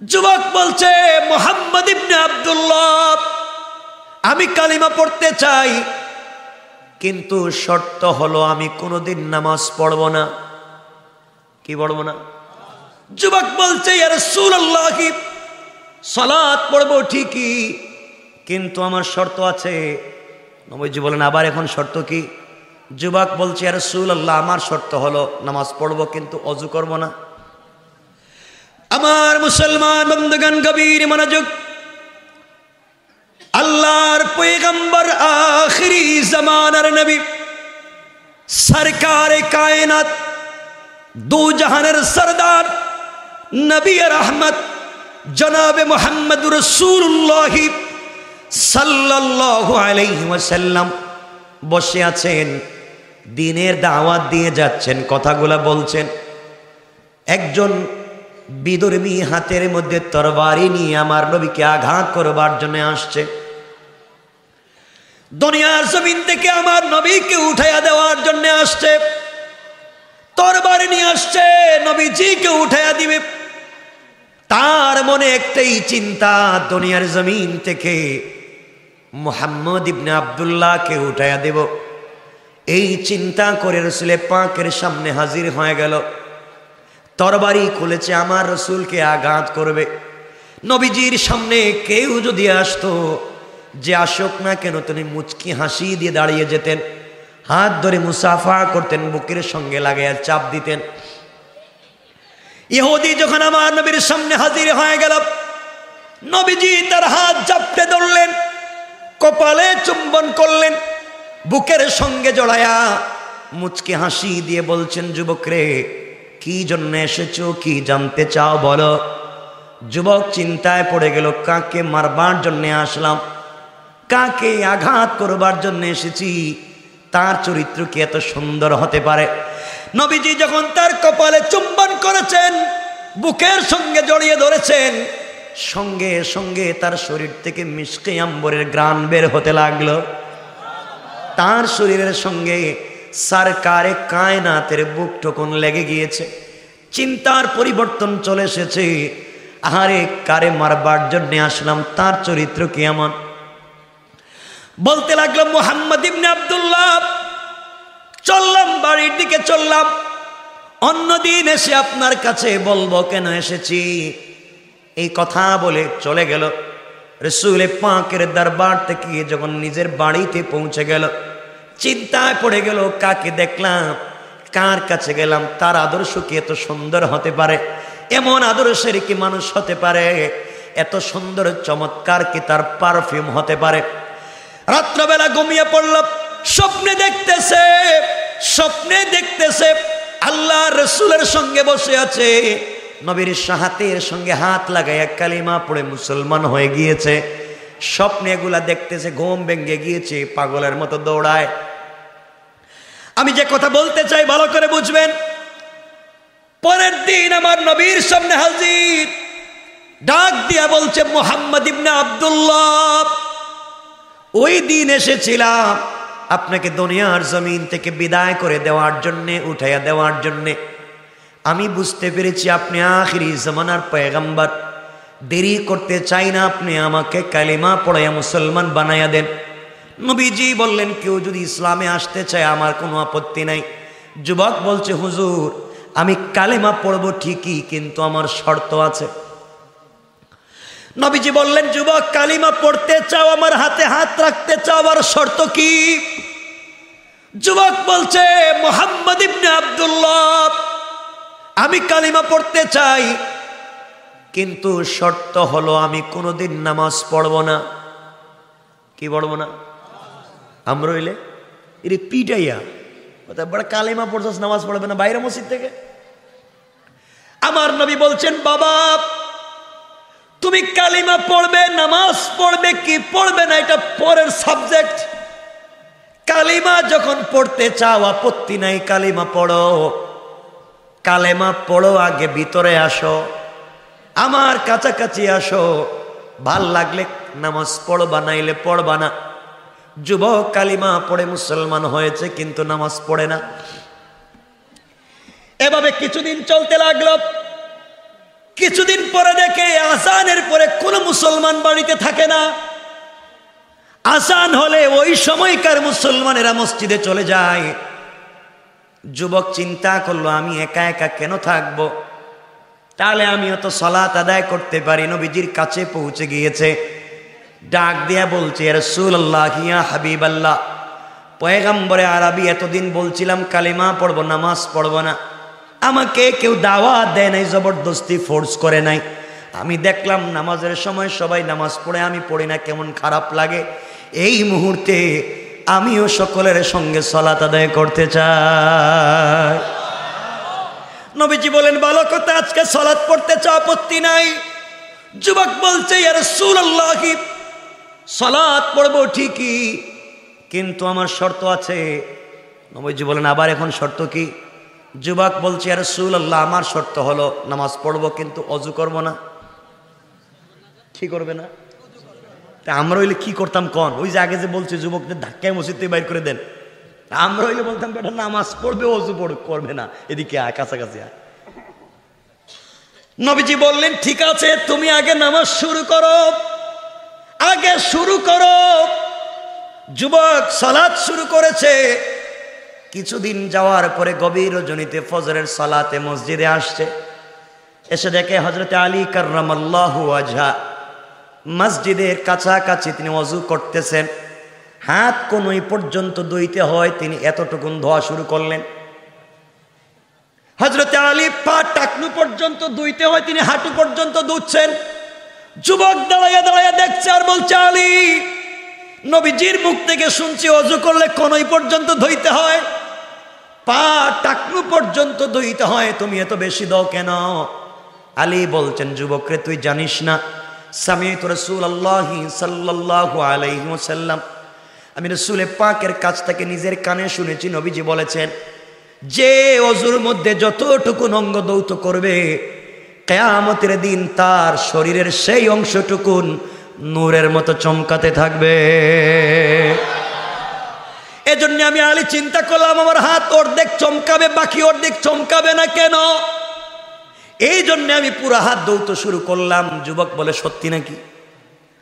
যুবক বলছে, মোহাম্মদ ইবনে আব্দুল্লাহ, আমি কালিমা পড়তে চাই, কিন্তু শর্ত হলো আমি কোনোদিন নামাজ পড়ব না। কি পড়ব না? যুবক বলছে সলাৎ পড়ব ঠিকই, কিন্তু আমার শর্ত আছে। নবীজি বলেন, আবার এখন শর্ত কি? যুবক বলছে রসুল আল্লাহ আমার শর্ত হলো নামাজ পড়ব, কিন্তু অজু করব না। আমার মুসলমান বন্ধুগান কবির মনোযোগ। আল্লাহর পয়গম্বর আখরি জামানার নবী, সরকার কায়নাত, দু জাহানের সরদার, নবী রহমত, জনাবে মোহাম্মদ রসুল্লাহ সাল্লাল্লাহু আলাইহি ওয়াসাল্লাম বসে আছেন, দিনের দাওয়াত দিয়ে যাচ্ছেন, কথাগুলা বলছেন। একজন বিদর্মী হাতের মধ্যে তরবারি নিয়ে আমার নবীকে আঘাত করবার জন্য আসছে। দুনিয়ার জমিন থেকে আমার নবীকে উঠাইয়া দেওয়ার জন্য আসছে। তরবারি নিয়ে আসছে, নবীজিকে উঠাইয়া দিবে। তার মনে একটাই চিন্তা, দুনিয়ার জমিন থেকে মোহাম্মদ ইবনে আবদুল্লাহকে উঠাইয়া দেব। এই চিন্তা করে রসুলে পাকের সামনে হাজির হয়ে গেল। তরবারি খুলেছে, আমার রসুলকে আঘাত করবে। নবীজির সামনে কেউ যদি আসতো, যে আসুক না কেন, তিনি মুচকি হাসি দিয়ে দাঁড়িয়ে যেতেন, হাত ধরে মুসাফা করতেন, বুকের সঙ্গে লাগাইয়া চাপ দিতেন। ইহুদি যখন আমার নবীর সামনে হাজির হয়ে গেল, নবীজি তার হাত চাপটে ধরলেন, কপালে চুম্বন করলেন, বুকের সঙ্গে জড়ায়া মুচকি হাসি দিয়ে বলছেন যুবক রে কি জন্য এসেছ? কি জানতে চাও বলো। যুবক চিন্তায় পড়ে গেল, কাকে মারবার জন্যে আসলাম? কাকে আঘাত করবার জন্য এসেছি? তার চরিত্র কি এত সুন্দর হতে পারে? নবীজি যখন তার কপালে চুম্বন করেছেন, বুকের সঙ্গে জড়িয়ে ধরেছেন, সঙ্গে সঙ্গে তার শরীর থেকে মিষ্টি আম্বরের গ্রান বের হতে লাগল। তার শরীরের সঙ্গে সারকারে কায়নাতের বুক ঠোকন লেগে গিয়েছে। চিন্তার পরিবর্তন চলে এসেছে। আহারে, কারে মারবার জন্য আসলাম, তার চরিত্র কি এমন? বলতে লাগল, মোহাম্মদ ইবনে আবদুল্লাহ, চললাম, বাড়ির দিকে চললাম। অন্যদিন এসে আপনার কাছে বলব, কেন এসেছি? এই কথা বলে চলে গেল। রসুলে পাঁকের দরবার থেকে যখন নিজের বাড়িতে পৌঁছে গেল চিন্তায় পড়ে গেল, কাকে দেখলাম? কার কাছে গেলাম? তার আদর্শ কি এত সুন্দর হতে পারে? এমন আদর্শের কি মানুষ হতে পারে? এত সুন্দর, চমৎকার কি তার পারফিউম হতে পারে? রাত্রবেলা ঘুমিয়ে পড়ল, স্বপ্নে দেখতেছে স্বপ্নে দেখতেছে আল্লাহ রসুলের সঙ্গে বসে আছে। নবীর সাহাতের সঙ্গে হাত লাগাইয়া কালিমা পড়ে মুসলমান হয়ে গিয়েছে। স্বপ্নে এগুলা দেখতেছে, ঘুম ভেঙে গিয়েছে, পাগলের মতো দৌড়ায়। আমি যে কথা বলতে চাই, ভালো করে বুঝবেন। পরের দিন আমার নবীর সামনে হাজির। ডাক দিয়া বলছে, মোহাম্মদ ইবনে আবদুল্লাহ, ওই দিন এসেছিলাম আপনাকে দুনিয়ার জমিন থেকে বিদায় করে দেওয়ার জন্যে, উঠাইয়া দেওয়ার জন্যে। আমি বুঝতে পেরেছি আপনি আখিরি জমানার পয়গাম্বার। দেরি করতে চাই না, আপনি আমাকে কালিমা পড়াইয়া মুসলমান বানাইয়া দেন। নবীজি বললেন, কেউ যদি ইসলামে আসতে চায়, আমার কোনো আপত্তি নাই। যুবক বলছে, হুজুর, আমি কালেমা পড়ব ঠিকই, কিন্তু আমার শর্ত আছে। নবীজি বললেন, যুবক, কালিমা পড়তে চাও, আমার হাতে হাত রাখতে চাও, আমার শর্ত কি? যুবক বলছে, মোহাম্মদ ইবনে আবদুল্লাহ, আমি কালিমা পড়তে চাই কিন্তু শর্ত হলো আমি কোনোদিন নামাজ পড়ব না। কি পড়ব না? আমরা হইলে এরে পিটাইয়া। বড় কালিমা পড়ছস, নামাজ পড়বে না। বাইরে মসজিদ থেকে। আমার নবী বলছেন, বাবা, তুমি কালিমা পড়বে, নামাজ পড়বে কি পড়বে না, এটা পরের সাবজেক্ট। কালিমা যখন পড়তে চাও, আপত্তি নাই, কালিমা পড়ো। কালেমা পড়ো, আগে ভিতরে আসো। আমার কাছাকাছি আসো। ভালো লাগলে নামাজ পড়বা, নাইলে পড়বা না। যুবক কালিমা পড়ে মুসলমান হয়েছে, কিন্তু নামাজ পড়ে না। এভাবে কিছুদিন চলতে লাগল। কিছুদিন পরে দেখে আসানের পরে কোনো মুসলমান বাড়িতে থাকে না। আসান হলে ওই সময়কার মুসলমানেরা মসজিদে চলে যায়। যুবক চিন্তা করল, আমি একা একা কেন থাকব? তাহলে আমিও তো সলাত আদায় করতে পারি। নবীজির কাছে পৌঁছে গিয়েছে। ডাক দিয়া বলছে রসুল আল্লাহ হিয়া হাবিব আল্লাহ পয়গাম্বরে আরবি এতদিন বলছিলাম, কালিমা পড়ব, নামাজ পড়ব না। আমাকে কেউ দাওয়া দেয় নাই, জবরদস্তি ফোর্স করে নাই। আমি দেখলাম নামাজের সময় সবাই নামাজ পড়ে, আমি পড়ি না, কেমন খারাপ লাগে। এই মুহূর্তে আমিও সকলের সঙ্গে সলাত আদায় করতে চাই। নবীজি বলেন বালকতা আজকে সলাৎ পড়তে চা আপত্তি নাই। যুবক বলছে ইয়ার সুল্লাহি সলাৎ পড়ব ঠিকই, কিন্তু আমার শর্ত আছে। নবীজি বলেন, আবার এখন শর্ত কি? যুবক বলছে সুল আল্লাহ আমার শর্ত হলো নামাজ পড়ব, কিন্তু অজু করব না। কি করবে না? তা আমরা হইলে কি করতাম কন? ওই যে আগে যে বলছে, যুবকদের ধাক্কায় মসজিদ বাইর করে দেন। আমরা হইলে বলতাম বেটা নামাজ পড়বে, অজু পড়বে করবে না। এদিকে কাছাকাছি আয়। নবীজি বললেন, ঠিক আছে, তুমি আগে নামাজ শুরু করো। আগে শুরু করো। যুবক সালাদ শুরু করেছে। কিছুদিন যাওয়ার পরে গভীর রজনীতে ফজরের সালাতে মসজিদে আসছে। এসে দেখে হজরত আলী কার্রামাল্লাহু আজহা মসজিদের কাছাকাছি তিনি অজু করতেছেন। হাত কোনই পর্যন্ত দইতে হয়, তিনি এতটুকুন ধোয়া শুরু করলেন। হজরতে আলী পা টাকনু পর্যন্ত দুইতে হয়, তিনি হাঁটু পর্যন্ত দুচ্ছেন যুবক দাঁড়াইয়া দাঁড়াইয়া দেখছে আর বলছে, আলী, নবীজির মুখ থেকে শুনছি, অজু করলে কোনই পর্যন্ত ধুইতে হয়? পা টাকনু পর্যন্ত ধুইতে হয়, তুমি এত বেশি দাও কেন? আলী বলছেন, যুবকরে, তুই জানিস না সামিত রসুল আল্লাহ সাল্লাহ আলাইসাল্লাম আমি রসুলে পাকের কাছ থেকে নিজের কানে শুনেছি, নবীজি বলেছেন, যে অজুর মধ্যে যতটুকু অঙ্গ দৌত করবে, কেয়ামতের দিন তার শরীরের সেই অংশটুকুন নূরের মতো চমকাতে থাকবে। এজন্য আমি আলি চিন্তা করলাম, আমার হাত অর্ধেক চমকাবে, বাকি অর্ধেক চমকাবে না কেন? এই জন্য আমি পুরো হাত দৌত শুরু করলাম, যুবক বলে, সত্যি নাকি?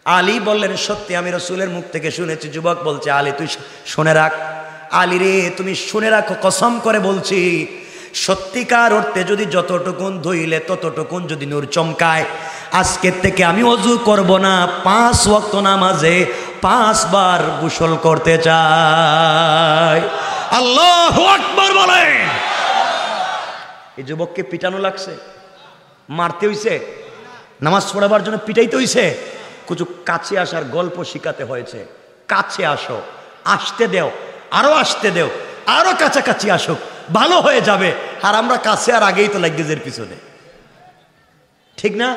আলী বললেন, সত্যি আমি রসুলের মুখ থেকে শুনেছি। যুবক বলছে, আলী, তুই শুনে রাখ। আলী রে, তুমি শুনে রাখো, কসম করে বলছি। সত্যিকার অর্থে যদি যতটুকুন ধইলে, ততটুকুন যদি নূর চমকায়। আজকের থেকে আমি অজু করব না, পাঁচ ওয়াক্ত নামাজে পাঁচবার গোসল করতে চাই। আল্লাহ আকবর বলেন। এই যুবককে পিটানো লাগছে? মারতে হইছে? নামাজ পড়াবার জন্য পিটাইতে হইছে? কিছু কাছে আসার গল্প শিখাতে হয়েছে। কাছে আসো আসতে দেও আরও আসতে দেও আরও কাছাকাছি আসুক ভালো হয়ে যাবে। আর আমরা কাছে আর আগেই তো লাগেজের পিছনে। ঠিক না?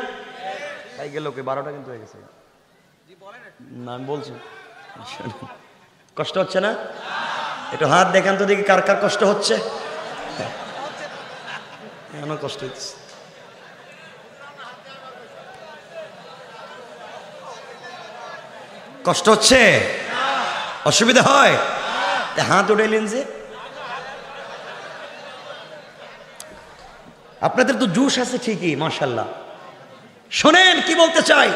তাই গেল বারোটা কিন্তু হয়ে গেছে। না আমি বলছি। কষ্ট হচ্ছে না? একটু হাত দেখান তো দেখি কার কার কষ্ট হচ্ছে। কেন কষ্ট হচ্ছে? কষ্ট হচ্ছে? অসুবিধা হয়? হাত উঠাইলেন যে। আপনাদের তো জুস আছে ঠিকই মার্শাল্লাহ শোনেন, কি বলতে চাই?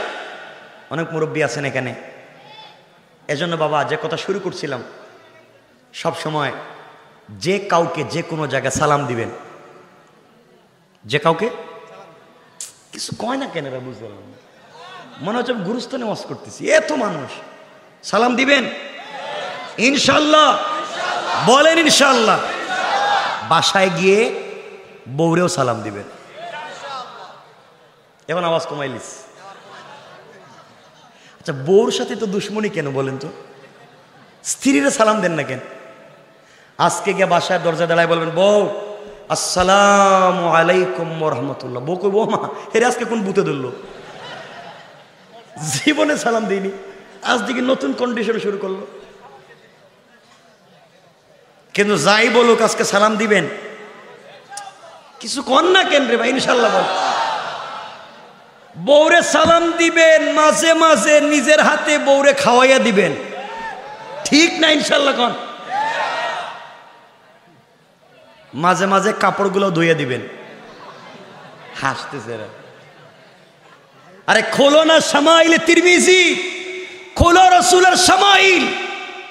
অনেক মুরব্বী আছেন এখানে। এজন্য বাবা, যে কথা শুরু করছিলাম, সব সময় যে কাউকে যে কোনো জায়গায় সালাম দিবেন। যে কাউকে? কিছু কয় না কেন বুঝতে পারলাম না। মনে হচ্ছে আমি গুরুস্থানে ওয়াজ করতেছি এত মানুষ। সালাম দিবেন? ইনশাল্লাহ। বলেন ইনশাল্লাহ। বাসায় গিয়ে বৌরেও সালাম দিবেন। এখন আওয়াজ কমাইলিস আচ্ছা বউর সাথে তো দুশ্মনী কেন বলেন তো? স্ত্রীরা সালাম দেন না কেন? আজকে গিয়ে বাসায় দরজা দাঁড়ায় বলবেন, বউ, আসসালাম আলাইকুম রহমতুল্লাহ। বউ কই বউ মা হেরে আজকে কোন বুতে ধরলো? জীবনে সালাম দিইনি। আজ দিকে নতুন কন্ডিশন শুরু করল। কিন্তু যাই বলুক, আজকে সালাম দিবেন। কিছু কন না কেন রে ভাই ইনশাল্লাহ বল। বৌরে সালাম দিবেন, মাঝে মাঝে নিজের হাতে বৌরে খাওয়াইয়া দিবেন। ঠিক না ইনশাল্লাহ কন? মাঝে মাঝে কাপড়গুলো ধুইয়া দিবেন। হাসতেছে এরা। আরে খোলো না সামাইলে তিরমিজি, খোলো রসুলের সামাইল।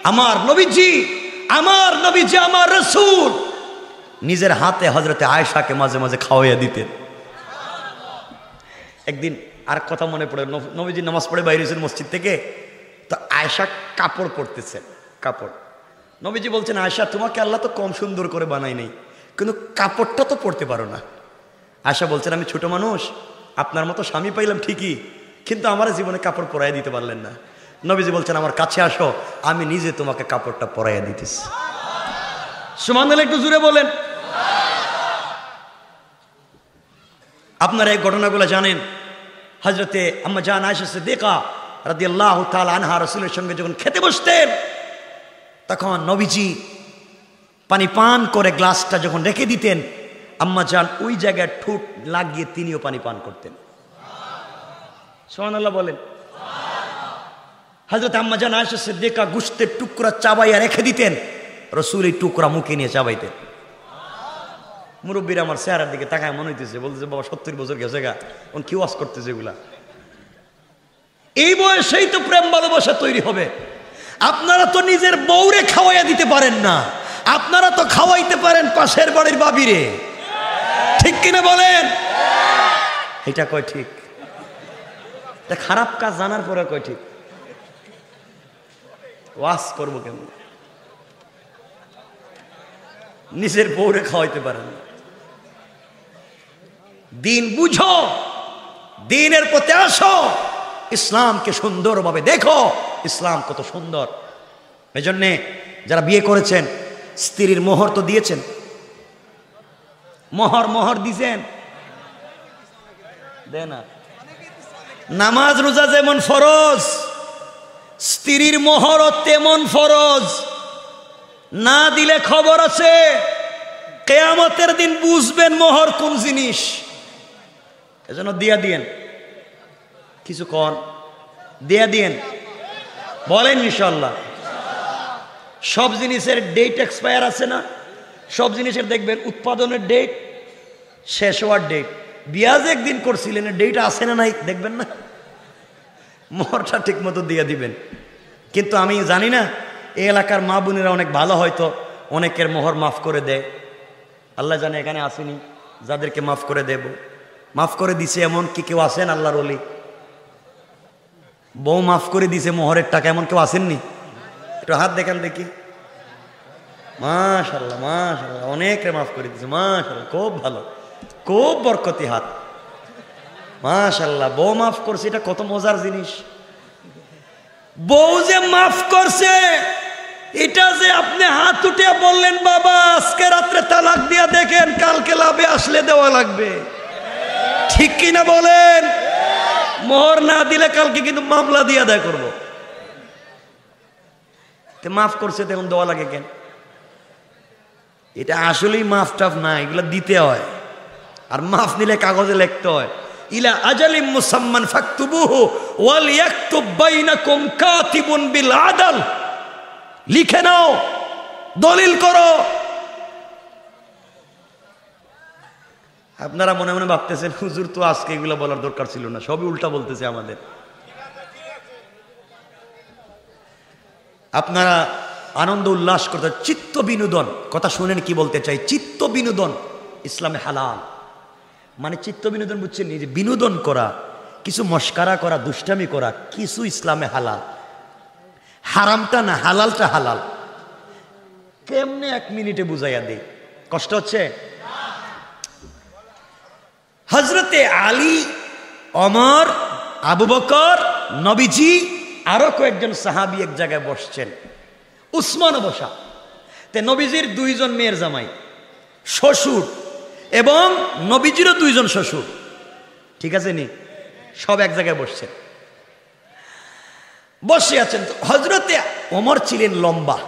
আমার নবীজি আমার নবীজি, আমার রসুল। নিজের হাতে হজরতে আয়সাকে মাঝে মাঝে খাওয়াইয়া দিতেন। একদিন আর কথা মনে পড়ে, নব- নবীজি নামাজ পড়ে বাইরে হয়েছেন মসজিদ থেকে, তো আয়সা কাপড় পরতেছেন কাপড়। নবীজি বলছেন আয়সা তোমাকে আল্লাহ তো কম সুন্দর করে বানাই নাই, কিন্তু কাপড়টা তো পরতে পারো না। আয়সা বলছেন, আমি ছোট মানুষ আপনার মতো স্বামী পাইলাম ঠিকই, কিন্তু আমার জীবনে কাপড় পরাইয়া দিতে পারলেন না। নবীজি বলছেন, আমার কাছে আসো, আমি নিজে তোমাকে কাপড়টা পরাইয়া দিতেছি। সুমান একটু জুড়ে বলেন। আপনারা এই ঘটনাগুলো জানেন। হজরতে আম্মা জান আয়সা সিদ্দিকা রাদি আল্লাহ আনহা রসুলের সঙ্গে যখন খেতে বসতেন, তখন নবীজি পানি পান করে গ্লাসটা যখন রেখে দিতেন আম্মা জান, ওই জায়গায় ঠোঁট লাগিয়ে তিনিও পানি পান করতেন। সোহান আল্লাহ বলেন। হজরত আম্মা জান আয়সা সিদ্দিকা গুস্তের টুকরা চাবাইয়া রেখে দিতেন, রসুল এই টুকরা মুখে নিয়ে চাবাইতেন। মুরব্বীর আমার চেহারার দিকে তাকায়, মনে হইতেছে, বলতেছে, বাবা, সত্তর বছর গেছে গা, এখন কি ওয়াজ করতেছে এগুলা? এই বয়সেই তো প্রেম ভালোবাসা তৈরি হবে। আপনারা তো নিজের বউরে খাওয়াইয়া দিতে পারেন না। আপনারা তো খাওয়াইতে পারেন পাশের বাড়ির বাবিরে। ঠিক কিনা বলেন? এটা কয় ঠিক? খারাপ কাজ জানার পরে কয় ঠিক? ওয়াজ করব কেমন? নিজের বউরে খাওয়াইতে পারেন দিন বুঝো, দিনের প্রতি আসো, ইসলামকে সুন্দরভাবে দেখো, ইসলাম কত সুন্দর। এই জন্যে যারা বিয়ে করেছেন, স্ত্রীর মোহর তো দিয়েছেন মোহর মোহর দিছেন? দে না। নামাজ, রোজা যেমন ফরজ, স্ত্রীর মোহরও তেমন ফরজ। না দিলে খবর আছে, কেয়ামতের দিন বুঝবেন মোহর কোন জিনিস। এজন্য দিয়া দিয়েন। কিছু কন। দিয়া দিয়েন। বলেন ইনশাল্লাহ সব জিনিসের ডেট এক্সপায়ার আছে না? সব জিনিসের দেখবেন উৎপাদনের ডেট শেষ হওয়ার ডেট বিয়াজ একদিন করছিলেন ডেট আছে না নাই, দেখবেন না? মোহরটা ঠিক মতো দিয়ে দিবেন। কিন্তু আমি জানি না, এই এলাকার মা বোনেরা অনেক ভালো হয়তো, অনেকের মোহর মাফ করে দেয়। আল্লাহ জানে এখানে আসেনি, যাদেরকে মাফ করে দেব। মাফ করে দিছে এমন কি কেউ আসেন আল্লাহর অলি বউ মাফ করে দিছে মোহরের টাকা এমন কেউ আসেননি? একটু হাত দেখান দেখি। মাশাল্লাহ মাশাল্লাহ অনেকে মাফ করে দিছে মাশাল্লাহ খুব ভালো, খুব বরকতি হাত। মাশাল্লাহ বউ মাফ করছে, এটা কত মজার জিনিস। বউ যে মাফ করছে, এটা যে আপনি হাত উঠে বললেন, বাবা, আজকে রাত্রে তালাক দিয়া দেখেন, কালকে লাভে আসলে দেওয়া লাগবে। ঠিক কিনা বলেন? মোহর না দিলে কালকে কিন্তু মামলা দিয়ে আদায় করব। মাফ করছে তখন দেওয়া লাগে কেন? এটা আসলেই মাফ টাফ না, এগুলো দিতে হয়। আর মাফ নিলে কাগজে লিখতে হয়। ইলা আজালিম মুসাম্মান ফাকতুবুহু ওয়াল ইয়াকতুব বাইনাকুম কাতিবুন বিল আদাল। লিখে নাও, দলিল করো। আপনারা মনে মনে ভাবতেছেন, হুজুর তো আজকে এগুলো বলার দরকার ছিল না, সবই উল্টা বলতেছে আমাদের। আপনারা আনন্দ উল্লাস করতে চিত্ত বিনোদন। কথা শুনেন কি বলতে চাই? চিত্ত বিনোদন ইসলামে হালাল। মানে চিত্ত বিনোদন বুঝছেন যে বিনোদন করা, কিছু মস্কারা করা, দুষ্টামি করা, কিছু ইসলামে হালাল। হারামটা না, হালালটা হালাল। কেমনে এক মিনিটে বুঝাইয়া দে কষ্ট হচ্ছে? হজরতে আলী অমর আবু বকর, নবীজি, আরও কয়েকজন সাহাবি এক জায়গায় বসছেন। উসমানও বসা। তে নবীজির দুইজন মেয়ের জামাই, শ্বশুর এবং নবীজিরও দুইজন শ্বশুর। ঠিক আছে নি? সব এক জায়গায় বসছেন বসে আছেন তো। হজরতে অমর ছিলেন লম্বা।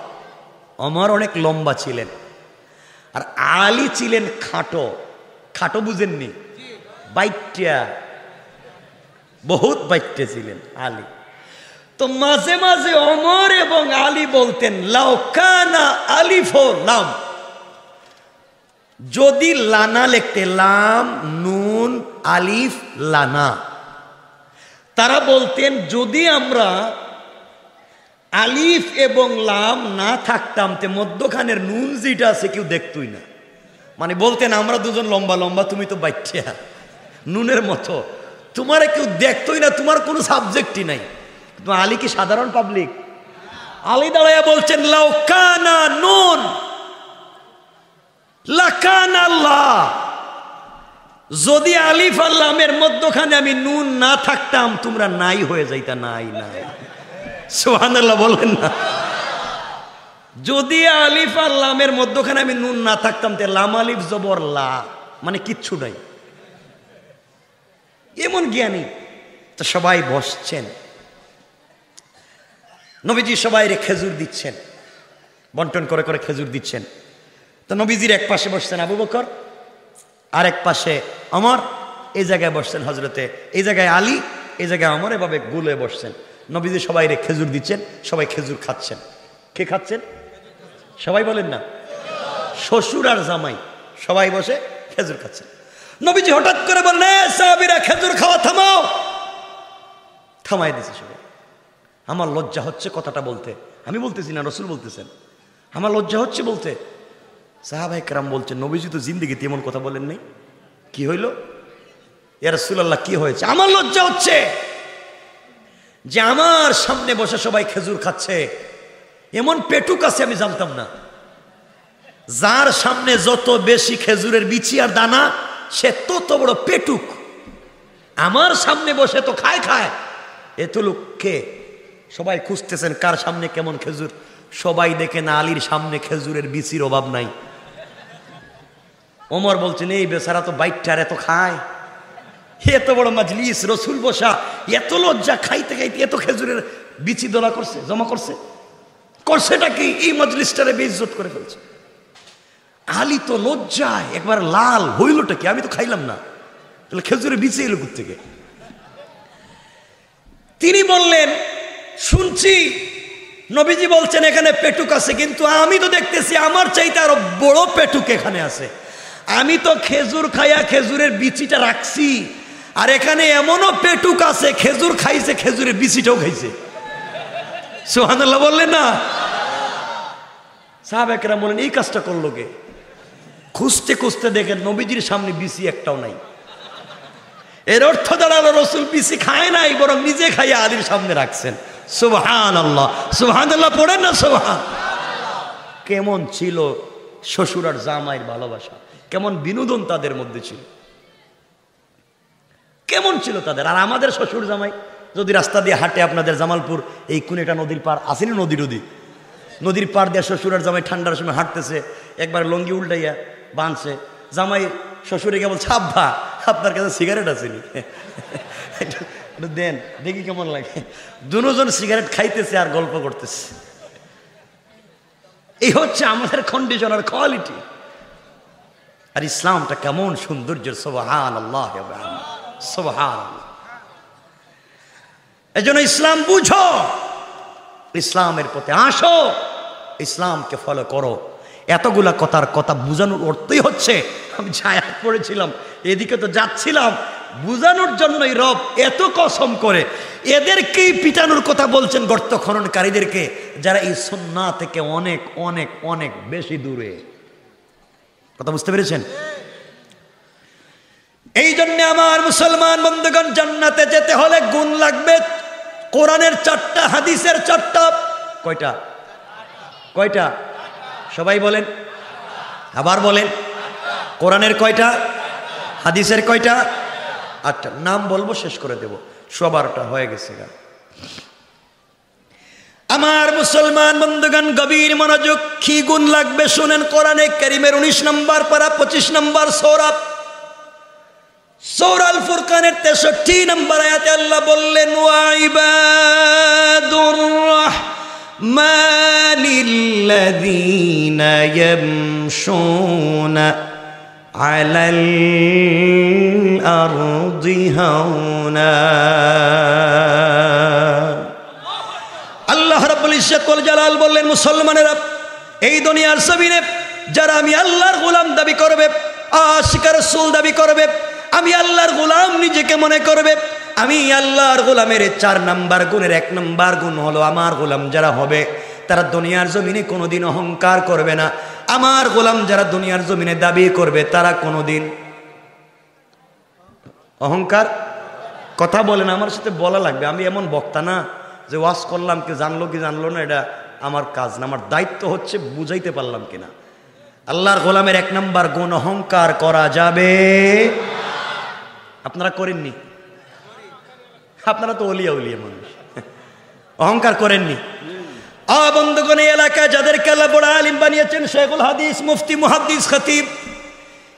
অমর অনেক লম্বা ছিলেন। আর আলী ছিলেন খাটো। খাটো বুঝেননি? বাইটটা বহুত বাইটে ছিলেন আলী। তো মাঝে মাঝে অমর এবং আলী বলতেন লাউকানা আলিফো লাম যদি লানা লিখতে, লাম, নুন, আলিফ, লানা। তারা বলতেন, যদি আমরা আলিফ এবং লাম না থাকতাম, তে মধ্যখানের নুন যেটা আছে কেউ দেখতই না। মানে বলতেন, আমরা দুজন লম্বা লম্বা, তুমি তো বাচ্চা নুনের মতো। তোমারে কেউ দেখতই না, তোমার কোনো সাবজেক্টই নাই। তোমার আলী কি সাধারণ পাবলিক আলী দাঁড়াইয়া বলছেন লাউকানা নুন, লাকান আল্লাহ। যদি আলিফ আল্লামের মধ্যখানে আমি নুন না থাকতাম, তোমরা নাই হয়ে যাইতা, নাই নাই। সোহান আল্লাহ বললেন না। যদি আলিফ আল্লামের মধ্যখানে আমি নুন না থাকতাম, তে লাম আলিফ জবর লা মানে কিচ্ছু নাই। এমন জ্ঞানী। তো সবাই বসছেন। নবীজি সবাই রে খেজুর দিচ্ছেন। বন্টন করে করে খেজুর দিচ্ছেন। তো নবীজির এক পাশে বসছেন আবু বকর, আর এক পাশে অমর, এই জায়গায় বসছেন হজরতে এই জায়গায় আলী, এই জায়গায় অমর, এভাবে গুলে বসছেন। নবীজি সবাই রে খেজুর দিচ্ছেন, সবাই খেজুর খাচ্ছেন। কে খাচ্ছেন? সবাই বলেন না। শ্বশুর আর জামাই, সবাই বসে খেজুর খাচ্ছেন। নবীজি হঠাৎ করে বললেন, "এ খেজুর খাওয়া থামাও। থামাই দিছে সবাই। আমার লজ্জা হচ্ছে কথাটা বলতে। আমি বলতেছি না, রসুল বলতেছেন। আমার লজ্জা হচ্ছে বলতে। সাহাবাই কারাম বলছেন, নবীজি তো জিন্দিগিতে এমন কথা বলেন নাই। কি হইল? ইয়ার রসুল্লাহ কি হয়েছে? আমার লজ্জা হচ্ছে যে আমার সামনে বসে সবাই খেজুর খাচ্ছে। এমন পেটুক আছে আমি জানতাম না। যার সামনে যত বেশি খেজুরের বিচি আর দানা, সে তত বড় পেটুক। আমার সামনে বসে তো খায় খায়। এত লোক কে সবাই খুঁজতেছেন কার সামনে কেমন খেজুর? সবাই দেখে না আলীর সামনে খেজুরের বিচির অভাব নাই। ওমর বলছেন, এই বেচারা তো বাইকটার এত খায়। এত বড় মাজলিস, রসুল বসা, এত লজ্জা, খাইতে খাইতে এত খেজুরের বিচি দোলা করছে, জমা করছে। করছেটা কি? এই মজলিসটারে বেইজ্জত করে ফেলছে। আলি তো লজ্জায়, একবার লাল হইলটা কি? আমি তো খাইলাম না। তাহলে খেজুরে বিচি এলো থেকে তিনি বললেন শুনছি, নবীজি বলছেন, এখানে পেটুক আছে, কিন্তু আমি তো দেখতেছি আমার চাইতে আরও বড় পেটুক এখানে আছে। আমি তো খেজুর খাইয়া খেজুরের বিচিটা রাখছি, আর এখানে এমনও পেটুক আছে, খেজুর খাইছে, খেজুরের বিচিটাও খাইছে। সোহানুল্লাহ বললেন না? সাহাবেকরা বলেন, এই কাজটা করল কে? খুঁজতে খুঁজতে দেখেন, নবীজির সামনে বিসি একটাও নাই। এর অর্থ দাঁড়াল, রসুল বিসি খায় নাই, বরং নিজে খাইয়া আলীর সামনে রাখছেন। সুবহান আল্লাহ সুবহান আল্লাহ পড়েন না, সুবহান। কেমন ছিল শ্বশুর আর জামাইয়ের ভালোবাসা? কেমন বিনোদন তাদের মধ্যে ছিল? কেমন ছিল তাদের? আর আমাদের শ্বশুর জামাই যদি রাস্তা দিয়ে হাঁটে আপনাদের জামালপুর, এই কুনেটা নদীর পার আসেনি নদী নদী নদীর পার দিয়ে শ্বশুর আর জামাই ঠান্ডার সময় হাঁটতেছে, একবার লঙ্গি উল্টাইয়া বাঁধছে। জামাই শ্বশুরে কেবল আব্বা, আপনার কাছে সিগারেট আসেনি দেন, দেখি কেমন লাগে। দুজন সিগারেট খাইতেছে আর গল্প করতেছে। এই হচ্ছে আমাদের কন্ডিশন আর কোয়ালিটি আর ইসলামটা কেমন সৌন্দর্যের সোবাহান আল্লাহ সোবাহান এই ইসলাম বুঝো, ইসলামের পথে আসো, ইসলামকে ফলো করো। এতগুলা কথার কথা বোঝানোর অর্থই হচ্ছে, আমি ছায়া পড়েছিলাম, এদিকে তো যাচ্ছিলাম বুঝানোর জন্যই রব এত কসম করে এদেরকেই পিটানোর কথা বলছেন গর্ত খননকারীদেরকে যারা এই সন্না থেকে অনেক অনেক অনেক বেশি দূরে। কথা বুঝতে পেরেছেন? এই জন্য আমার মুসলমান বন্ধুগণ, জান্নাতে যেতে হলে গুণ লাগবে। কোরআনের চারটা, হাদিসের চারটা। কয়টা? কয়টা? সবাই বলেন। আবার বলেন। কোরআনের কয়টা? হাদিসের কয়টা? আটটা। নাম বলব, শেষ করে দেব। সবারটা হয়ে গেছে গা। আমার মুসলমান বন্ধুগণ, গভীর মনোযোগ, কি গুণ লাগবে শুনেন কোরআনে করিমের উনিশ নম্বর পারা, পঁচিশ নম্বর সৌরভ। সৌরাল ফুরকানের তেষট্টি নম্বর আয়াতে আল্লাহ বললেন রহমানিল্লাযীনা ইয়ামশুনা আলাল আরদি হাওনা। আল্লাহ রাব্বুল জালাল বললেন, মুসলমানেরা, এই দুনিয়ার জমিনে যারা আমি আল্লাহর গোলাম দাবি করবে আশিকার রাসূল দাবি করবে, আমি আল্লাহর গোলাম নিজেকে মনে করবে, আমি আল্লাহর গোলামের চার নাম্বার গুণের এক নাম্বার গুণ হলো আমার গোলাম যারা হবে, তারা দুনিয়ার জমিনে কোনোদিন অহংকার করবে না। আমার গোলাম যারা দুনিয়ার জমিনে দাবি করবে, তারা কোনোদিন অহংকার কথা বলেন আমার সাথে বলা লাগবে। আমি এমন বক্তা না যে ওয়াশ করলাম কি জানলো কি জানলো না, এটা আমার কাজ না। আমার দায়িত্ব হচ্ছে বুঝাইতে পারলাম কিনা। আল্লাহর গোলামের এক নাম্বার গুণ, অহংকার করা যাবে। আপনারা করেননি? আপনারা তো অলিয়া উলিয়া মানুষ। অহংকার করেননি? বন্ধুগণ, এলাকায় যাদেরকে আল্লাহ বড় আলিম বানিয়েছেন, শেখুল হাদিস, মুফতি মুহাদ্দিস খতিব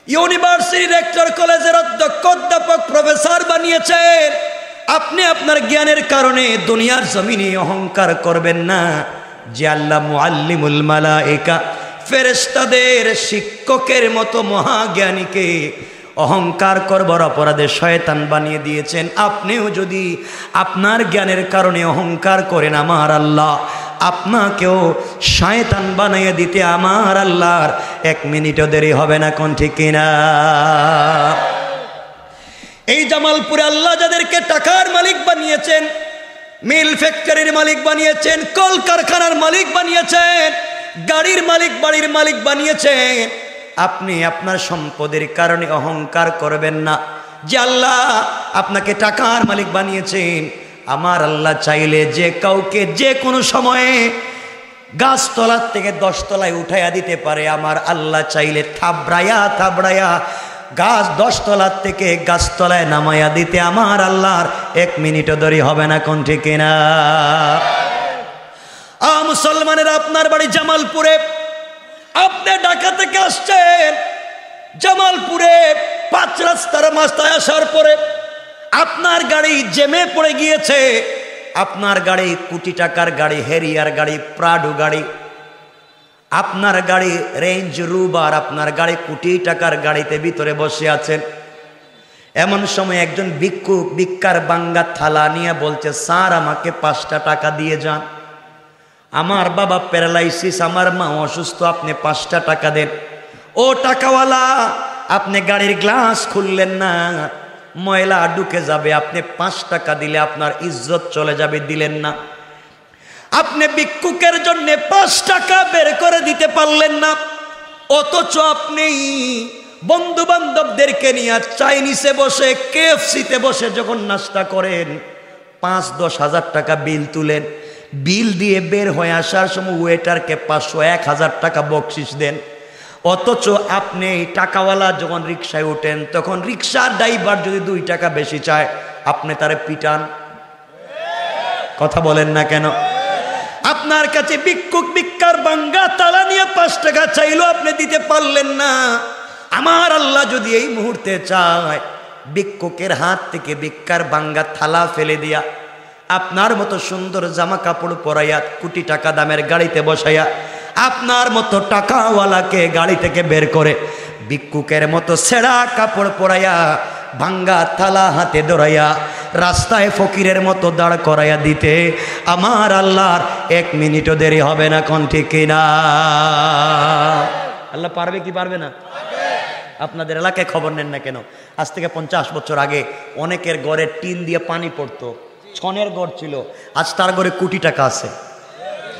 ইউনিভার্সিটি রেক্টর কলেজের অধ্যক্ষ, অধ্যাপক, প্রফেসর বানিয়েছেন। আপনি আপনার জ্ঞানের কারণে দুনিয়ার জমিনে অহংকার করবেন না। যে আল্লাহ মুআল্লিমুল মালাইকা ফেরেশতাদের শিক্ষকের মতো মহাজ্ঞানীকে অহংকার করবার অপরাধে শয়তান বানিয়ে দিয়েছেন। আপনিও যদি আপনার জ্ঞানের কারণে অহংকার করেন, আমার আল্লাহ আপনাকেও শয়তান বানিয়ে দিতে আমার আল্লাহর এক মিনিটও দেরি হবে না, কোন ঠিক কিনা? এই জামালপুরে আল্লাহ যাদেরকে টাকার মালিক বানিয়েছেন, মিল ফ্যাক্টরির মালিক বানিয়েছেন, কলকারখানার মালিক বানিয়েছেন, গাড়ির মালিক, বাড়ির মালিক বানিয়েছেন, আপনি আপনার সম্পদের কারণে অহংকার করবেন না। যে আল্লাহ আপনাকে টাকার মালিক বানিয়েছেন আমার আল্লাহ চাইলে যে কাউকে যে কোনো সময়ে গাছতলার থেকে দশতলায় উঠাইয়া দিতে পারে। আমার আল্লাহ চাইলে থাবড়াইয়া থাবড়াইয়া গাছ দশতলার থেকে গাছতলায় নামাইয়া দিতে আমার আল্লাহর এক মিনিটও দেরি হবে না, কোন ঠিক না মুসলমানের, আপনার বাড়ি জামালপুরে, আপনি ঢাকা থেকে আসছেন। জামালপুরে পাঁচ রাস্তার মাস্তায় আসার পরে আপনার গাড়ি জেমে পড়ে গিয়েছে, আপনার গাড়ি কোটি টাকার গাড়ি হেরিয়ার গাড়ি, প্রাডু গাড়ি, আপনার গাড়ি রেঞ্জ রুবার, আপনার গাড়ি কোটি টাকার গাড়িতে ভিতরে বসে আছেন। এমন সময় একজন ভিক্ষু, ভিক্ষার বাঙ্গা থালা নিয়ে বলছে, স্যার, আমাকে পাঁচটা টাকা দিয়ে যান। আমার বাবা প্যারালাইসিস, আমার মা অসুস্থ, আপনি পাঁচটা টাকা দেন। ও টাকাওয়ালা, আপনি গাড়ির গ্লাস খুললেন না। ময়লা ঢুকে যাবে, আপনি পাঁচ টাকা দিলে আপনার ইজ্জত চলে যাবে, দিলেন না। আপনি ভিক্ষুকের জন্য পাঁচ টাকা বের করে দিতে পারলেন না। অথচ আপনি বন্ধু বান্ধবদেরকে নিয়ে চাইনিসে বসে, কেএফসিতে বসে যখন নাস্তা করেন, পাঁচ দশ হাজার টাকা বিল তুলেন। বিল দিয়ে বের হয়ে আসার সময় ওয়েটারকে পাঁচশো, এক হাজার টাকা বকশিস দেন। অথচ আপনি টাকাওয়ালা যখন রিক্সায় ওঠেন, তখন রিক্সার ড্রাইভার যদি দুই টাকা বেশি চায়, আপনি তারে পিটান? কথা বলেন না কেন? আপনার কাছে ভিক্ষুক, ভিক্ষার বাঙ্গা, তালা নিয়ে পাঁচ টাকা চাইলো আপনি দিতে পারলেন না। আমার আল্লাহ যদি এই মুহূর্তে চায়, ভিক্ষুকের হাত থেকে ভিক্ষার বাঙ্গা, থালা ফেলে দিয়া, আপনার মতো সুন্দর জামা কাপড় পরাইয়া, কোটি টাকা দামের গাড়িতে বসাইয়া আপনার মতো টাকাওয়ালাকে গাড়ি থেকে বের করে ভিক্ষুকের মতো সেরা কাপড় পরাইয়া, ভাঙ্গা থালা হাতে দৌড়াইয়া রাস্তায় ফকিরের মতো দাঁড় করাইয়া দিতে আমার আল্লাহর এক মিনিটও দেরি হবে না, কোন ঠিক না? আল্লাহ পারবে কি পারবে না? আপনাদের এলাকায় খবর নেন না কেন? আজ থেকে পঞ্চাশ বছর আগে অনেকের গড়ে টিন দিয়ে পানি পড়তো, ছনের গড় ছিল, আজ তার গড়ে কোটি টাকা আছে।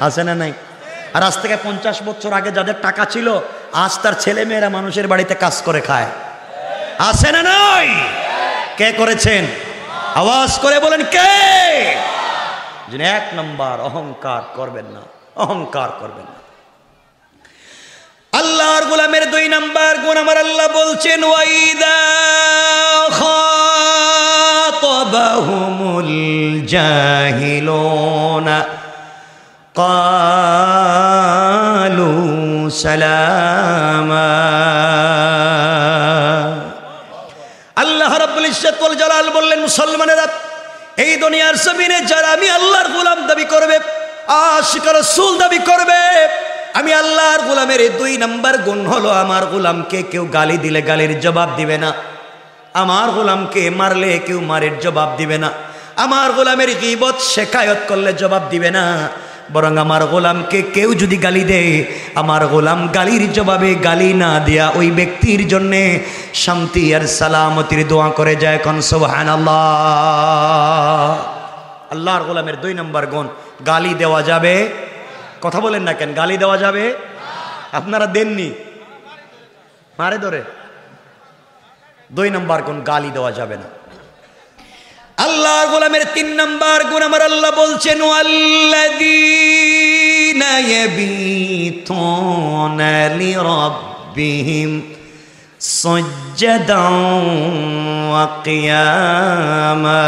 আছে না নাই? আর আজ থেকে পঞ্চাশ বছর আগে যাদের টাকা ছিল, আজ তার ছেলে মেয়েরা মানুষের বাড়িতে কাজ করে খায়। আছে না নয় কে করেছেন? আওয়াজ করে বলেন, কে? এক নম্বর, অহংকার করবেন না, অহংকার করবেন না। আল্লাহর গোলামের দুই নাম্বার গুণ আমার আল্লাহ বলছেন, ওয়াইদা জাহিলুনা। ক্বালু সালামা আল্লাহ রাব্বুল ইজ্জত ওয়াল জালাল বললেন, মুসলমানেরা, এই দুনিয়ার জমিনে যারা আমি আল্লাহর গোলাম দাবি করবে, আশিক রাসূল দাবি করবে, আমি আল্লাহর গোলামের দুই নাম্বার গুণ হলো আমার গোলামকে কেউ গালি দিলে গালির জবাব দিবে না। আমার গোলামকে মারলে কেউ মারের জবাব দিবে না। আমার গোলামের গিবত শেখায়ত করলে জবাব দিবে না। বরং আমার গোলামকে কেউ যদি গালি দেয়, আমার গোলাম গালির জবাবে গালি না দেয়া ওই ব্যক্তির জন্যে শান্তি আর সালামতির দোয়া করে যায় কন সোহান আল্লাহ আল্লাহর গোলামের দুই নম্বর গুণ, গালি দেওয়া যাবে। কথা বলেন না কেন, গালি দেওয়া যাবে? আপনারা দেননি? মারে ধরে। দুই নম্বর গুণ, গালি দেওয়া যাবে না। আল্লাহ গোলামের তিন নম্বর গুণ আমার আল্লাহ বলছেন কিয়ামা।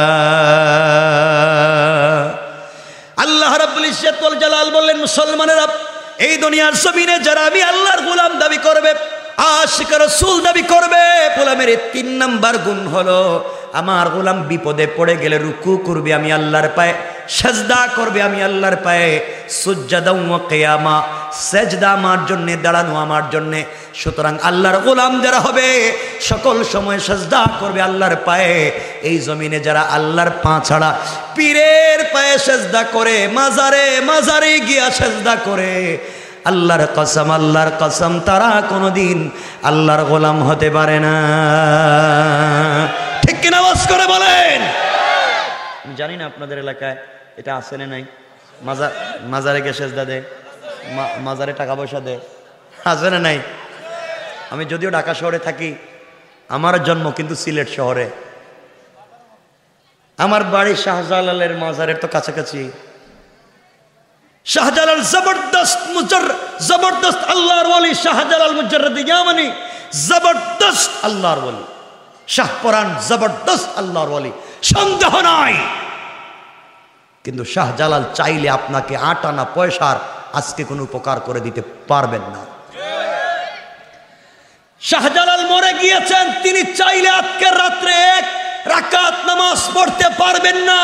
আল্লাহ রাব্বুল জালাল বললেন, মুসলমানেরা, এই দুনিয়ার জমিনে যারা আমি আল্লাহর গোলাম দাবি করবে আশিক রসুল দাবি করবে, গোলামের তিন নাম্বার গুণ হলো, আমার গোলাম বিপদে পড়ে গেলে রুকু করবে আমি আল্লাহর পায়ে, সেজদা করবে আমি আল্লাহর পায়ে সুজ্জাদাউ কেয়ামা, সেজদা আমার জন্যে, দাঁড়ানো আমার জন্যে। সুতরাং আল্লাহর গোলাম যারা হবে, সকল সময় সেজদা করবে আল্লাহর পায়ে। এই জমিনে যারা আল্লাহর পা ছাড়া পীরের পায়ে সেজদা করে, মাজারে মাজারে গিয়া সেজদা করে আল্লাহর কসম আল্লাহর কসম, তারা কোনোদিন আল্লাহর গোলাম হতে পারে না। ঠিক কিনা বাস করে বলেন? জানি না আপনাদের এলাকায় এটা আছে না নাই। মাজার, মাজারে গিয়ে সেজদা দেয় মাজারে টাকা পয়সা দেয়, আছে না নাই? আমি যদিও ঢাকা শহরে থাকি, আমার জন্ম কিন্তু সিলেট শহরে। আমার বাড়ি শাহজালালের মাজারের তো কাছাকাছি। শাহজালাল জবরদস্ত মুজর, জবরদস্ত আল্লাহর ওলি শাহজালাল মুজরদ ইয়ামানি, জবরদস্ত আল্লাহর ওলি শাহপরান জবরদস্ত আল্লাহর ওলি সন্দেহ নাই। কিন্তু শাহজালাল চাইলে আপনাকে আট আনা পয়সার আজকে কোনো উপকার করে দিতে পারবেন না। শাহজালাল মরে গিয়েছেন, তিনি চাইলে আজকের রাত্রে এক রাকাত নামাজ পড়তে পারবেন না।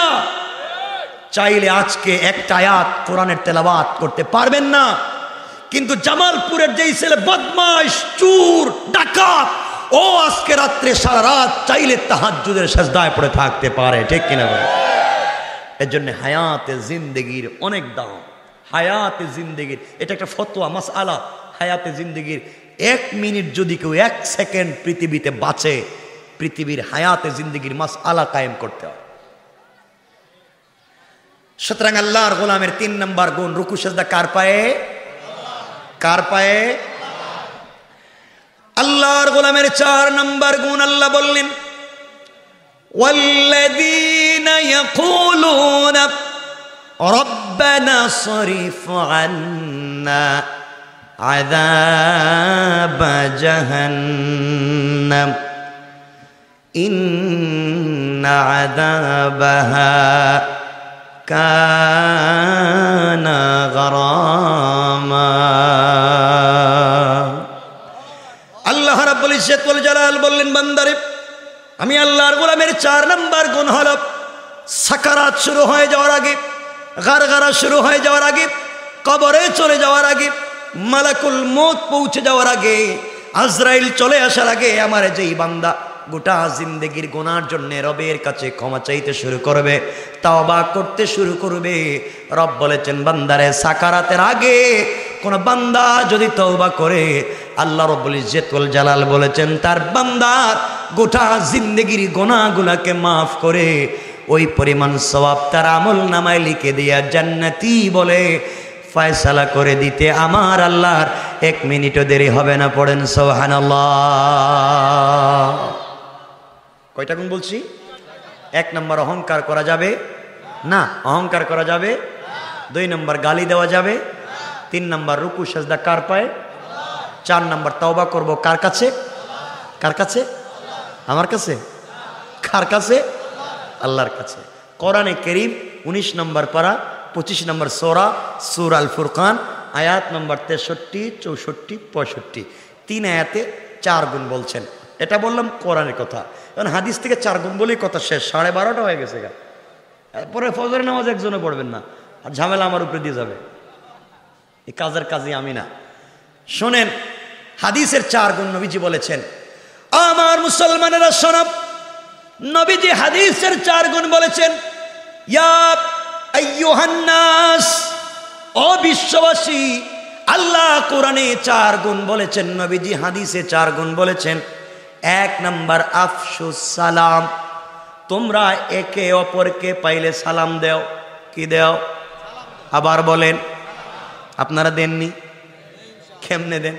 চাইলে আজকে একটা আয়াত কোরআনের তেলাবাত করতে পারবেন না। কিন্তু জামালপুরের যেই ছেলে বদমাস চুর, ডাকাত, ও আজকে রাত্রে সারা রাত চাইলে তাহাজ্জুদের সাজদায় পড়ে থাকতে পারে, ঠিক কিনা বলে? এর জন্য হায়াতে জিন্দগির অনেক দাম। হায়াতে জিন্দগির, এটা একটা ফতোয়া মাস আলা হায়াতে জিন্দগির এক মিনিট যদি কেউ এক সেকেন্ড পৃথিবীতে বাঁচে, পৃথিবীর হায়াতে জিন্দগির মাস আলা কায়েম করতে হয়। সুতরাং আল্লাহর গোলামের তিন নম্বর গুণ রুকু সেজদা কার পায়ে কার পায়ে আল্লাহর গোলামের চার নম্বর গুণ আল্লাহ বললেন والذين يقولون ربنا صرف عنا عذاب جهنم إن عذابها كان غراما আল্লাহ রাব্বুল ইজ্জত ওয়াল জালাল বললেন বান্দারে আমি আল্লাহর গোলামের চার নাম্বার গুণ হল সাকারাত শুরু হয়ে যাওয়ার আগে গারগারা শুরু হয়ে যাওয়ার আগে কবরে চলে যাওয়ার আগে মালাকুল মত পৌঁছে যাওয়ার আগে আজরাইল চলে আসার আগে আমার যেই বান্দা গোটা জিন্দেগির গোনার জন্য রবের কাছে ক্ষমা চাইতে শুরু করবে, তাওবা করতে শুরু করবে। রব বলেছেন, বান্দারে, সাকারাতের আগে কোন বান্দা যদি তওবা করে, আল্লাহ রব্বুল ইজ্জতুল জালাল বলেছেন, তার বান্দার গোটা জিন্দেগির গোনাগুলাকে মাফ করে, ওই পরিমাণ সওয়াব তার আমল নামায় লিখে দিয়া জান্নাতি বলে ফয়সালা করে দিতে আমার আল্লাহর এক মিনিটও দেরি হবে না, পড়েন সোহানাল্লাহ কয়টা গুণ বলছি? এক নম্বর অহংকার করা যাবে? না। অহংকার করা যাবে? দুই নম্বর গালি দেওয়া যাবে? তিন নম্বর রুকু, সাজদা কার পায়? চার নম্বর তওবা করব কার কাছে? কার কাছে? আমার কাছে? কার কাছে? আল্লাহর কাছে। কোরআনে করিম উনিশ নম্বর পারা, পঁচিশ নম্বর সোরা, সুর আল ফুরকান আয়াত নম্বর তেষট্টি, চৌষট্টি, পঁয়ষট্টি। তিন আয়াতে চার গুণ বলছেন। এটা বললাম কোরআনের কথা। কারণ হাদিস থেকে চার গুণ বলেই কথা শেষ, সাড়ে বারোটা হয়ে গেছে গা। পরে ফজরের নামাজ একজনে পড়বেন না, আর ঝামেলা আমার উপরে দিয়ে যাবে। এই কাজের কাজে আমি না। শোনেন, হাদিসের চার গুণ নবীজি বলেছেন, আমার মুসলমানেরা শোনব। নবীজি হাদিসের চার গুণ বলেছেন অবিশ্ববাসী আল্লাহ কোরআনে চার গুণ বলেছেন। নবীজি হাদিসে চার গুণ বলেছেন। এক নাম্বার আফসুস সালাম। তোমরা একে অপরকে পাইলে সালাম দেও। কি দেও? আবার বলেন, আপনারা দেননি? কেমনে দেন?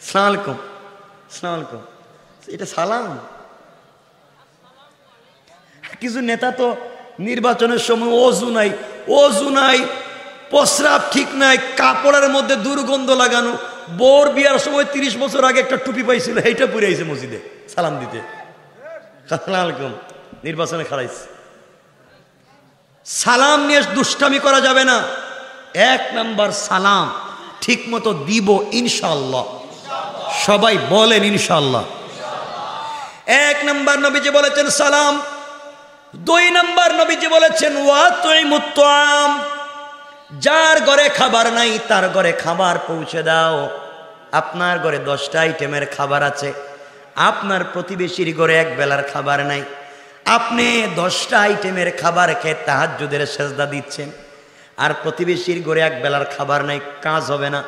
সালাম আলাইকুম সালাম আলাইকুম এটা সালাম। কিছু নেতা তো নির্বাচনের সময় অজু নাই। অজু নাই, প্রস্রাব ঠিক নাই, কাপড়ের মধ্যে দুর্গন্ধ লাগানো। বোর বিয়ার সময় তিরিশ বছর আগে একটা টুপি পাইছিল, এইটা পরে আইছে মসজিদে। সালাম দিতে। আলাইকুম। নির্বাচনে খাড়াইছে সালাম নিয়ে দুষ্টামি করা যাবে না। এক নাম্বার সালাম ঠিক মতো দিব ইনশাল্লাহ সবাই বলেন ইনশাল্লাহ এক নাম্বার নবীজি বলেছেন সালাম। দুই নাম্বার নবীজি বলেছেন, ওয়া তুই মুত্তাম যার ঘরে খাবার নাই, তার ঘরে খাবার পৌঁছে দাও। আপনার ঘরে দশটা আইটেমের খাবার আছে। আপনার প্রতিবেশীর ঘরে এক বেলার খাবার নাই। আপনি দশটা আইটেমের খাবার খেয়ে তাহাজ্জুদের সেজদা দিচ্ছেন। আর প্রতিবেশীর ঘরে এক বেলার খাবার নাই, কাজ হবে না।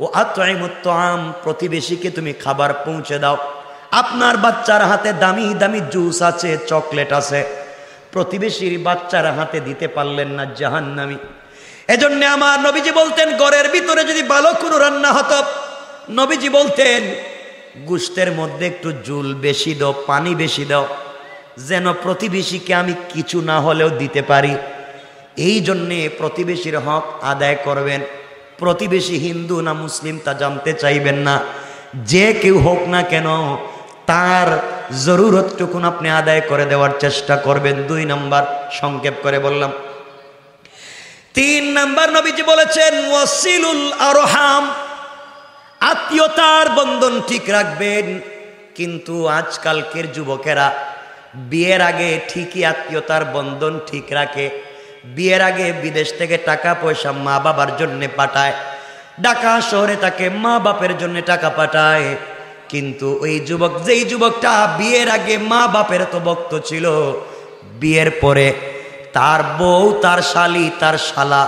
ও আত্মাইমুত্তাম প্রতিবেশীকে তুমি খাবার পৌঁছে দাও। আপনার বাচ্চার হাতে দামি দামি জুস আছে, চকলেট আছে। প্রতিবেশীর বাচ্চার হাতে দিতে পারলেন না জাহান্নামি। এজন্য আমার নবীজি বলতেন, ঘরের ভিতরে যদি ভালো কোনো রান্না হতো, নবীজি বলতেন গুস্তের মধ্যে একটু জুল বেশি দাও, পানি বেশি দাও, যেন প্রতিবেশীকে আমি কিছু না হলেও দিতে পারি। এই জন্যে প্রতিবেশীর হক আদায় করবেন। প্রতিবেশী হিন্দু না মুসলিম তা জানতে চাইবেন না। যে কেউ হোক না কেন, তার জরুরতটুকুন আপনি আদায় করে দেওয়ার চেষ্টা করবেন। দুই নাম্বার সংক্ষেপ করে বললাম। তিন নাম্বার নবীজি বলেছেন, ওয়াসিলুল আরহাম আত্মীয়তার বন্ধন ঠিক রাখবেন। কিন্তু আজকালকের যুবকেরা, বিয়ের আগে ঠিকই আত্মীয়তার বন্ধন ঠিক রাখে। বিয়ের আগে বিদেশ থেকে টাকা পয়সা মা বাবার জন্য পাঠায়। ঢাকা শহরে তাকে মা বাপের জন্য টাকা পাঠায়। কিন্তু ওই যুবক, যেই যুবকটা বিয়ের আগে মা বাপের তো ভক্ত ছিল, বিয়ের পরে তার বউ, তার শালি, তার শালা,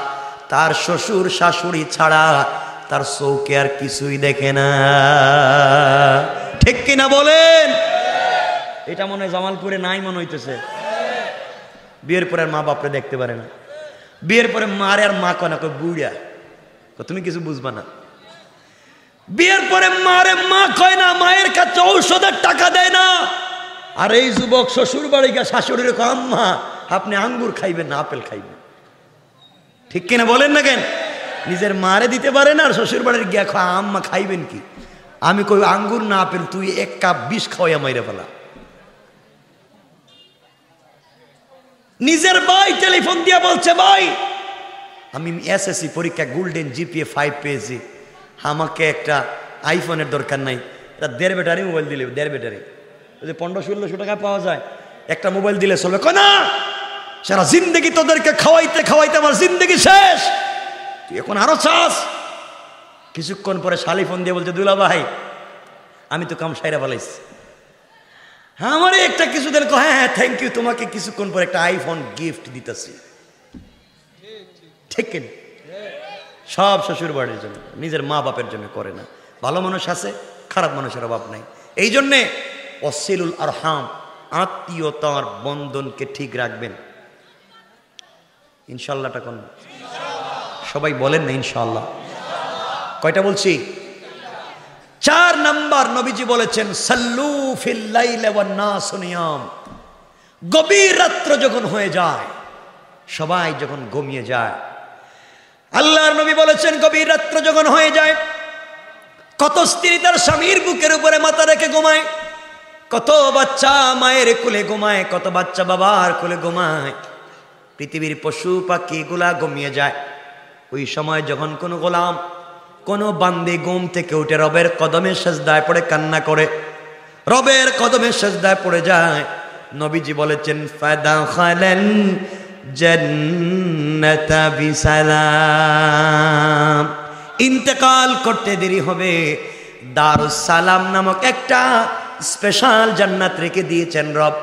তার শ্বশুর, শাশুড়ি ছাড়া তার চৌকে আর কিছুই দেখে না। ঠিক কিনা বলেন? এটা মনে হয় জামালপুরে নাই মনে হইতেছে। বিয়ের পরে মা বাপরে দেখতে পারে না। বিয়ের পরে মারে আর মা কনা কয় বুড়া তুমি কিছু বুঝবা না। বিয়ের পরে মারে মা কয় না মায়ের কাছে ঔষধের টাকা দেয় না। আর এই যুবক শ্বশুর বাড়ি গিয়ে শাশুড়ির কয়, আম্মা আপনি আঙ্গুর খাইবেন না আপেল খাইবেন। ঠিক কিনা বলেন না কেন? নিজের মারে দিতে পারে না আর শ্বশুর বাড়ির গিয়া খা, আম্মা খাইবেন কি? আমি কই, আঙ্গুর না আপেল তুই এক কাপ বিষ খাওয়াইয়া মাইরে ফেলা। নিজের ভাই টেলিফোন দিয়ে বলছে, ভাই, আমি এসএসসি পরীক্ষা গোল্ডেন জিপিএ ফাইভ পেয়েছি। আমাকে একটা আইফোনের দরকার নাই। এটা দেড় ব্যাটারি মোবাইল দিলে, দেড় ব্যাটারি ওই যে পনেরো ষোলোশো টাকা পাওয়া যায়। একটা মোবাইল দিলে চলবে। না, সারা জিন্দগি তোদেরকে খাওয়াইতে খাওয়াইতে আমার জিন্দগি শেষ। তুই এখন আরও চাস? কিছুক্ষণ পরে শালি ফোন দিয়ে বলছে, দুলা ভাই, আমি তো কাম সাইরা ফেলাইছি। হ্যাঁ আমার একটা কিছু দিন হ্যাঁ হ্যাঁ থ্যাংক ইউ তোমাকে কিছুক্ষণ পরে একটা আইফোন গিফট দিতেছি। ঠিক সব শ্বশুর বাড়ির জন্য, নিজের মা বাপের জন্য করে না। ভালো মানুষ আছে, খারাপ মানুষের অভাব নাই। এই জন্যে অসিলুল আর হাম আত্মীয়তার বন্ধনকে ঠিক রাখবেন। ইনশাল্লাহটা কোন সবাই বলেন না ইনশাল্লাহ কয়টা বলছি? চার নাম্বার নবীজি বলেছেন, সাল্লু ফিল্লাইলে নাসনিয়াম গভীর রাত্র যখন হয়ে যায়, সবাই যখন ঘুমিয়ে যায়, আল্লাহর নবী বলেছেন, গভীর রাত্র যখন হয়ে যায়, কত স্ত্রী তার স্বামীর বুকের উপরে মাথা রেখে ঘুমায়, কত বাচ্চা মায়ের কোলে ঘুমায়, কত বাচ্চা বাবার কোলে ঘুমায়, পৃথিবীর পশু পাখি গুলা ঘুমিয়ে যায়। ওই সময় যখন কোনো গোলাম কোনো বান্দি ঘুম থেকে উঠে রবের কদমের সেজদায় পড়ে কান্না করে, রবের কদমের সেজদায় পড়ে যায়, নবীজি বলেছেন ফায়দা খালেন জান্নাতা ইন্তেকাল করতে দেরি হবে। দারুস সালাম নামক একটা স্পেশাল জান্নাত রেখে দিয়েছেন রব।